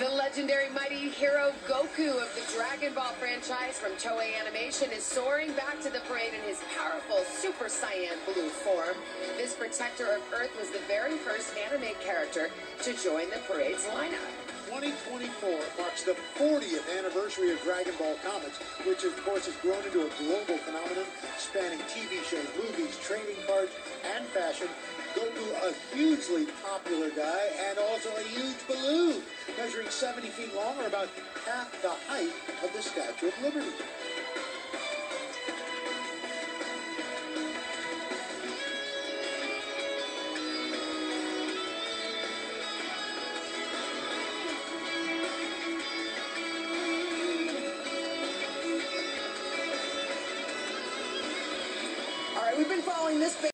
The legendary mighty hero Goku of the Dragon Ball franchise from Toei Animation is soaring back to the parade in his powerful Super Saiyan Blue form. This protector of Earth was the very first anime character to join the parade's lineup. 2024 marks the 40th anniversary of Dragon Ball Comics, which of course has grown into a global phenomenon spanning TV shows, movies, trading cards, and fashion. Goku, a hugely popular guy, and also a measuring 70 feet long or about half the height of the Statue of Liberty. All right, we've been following this.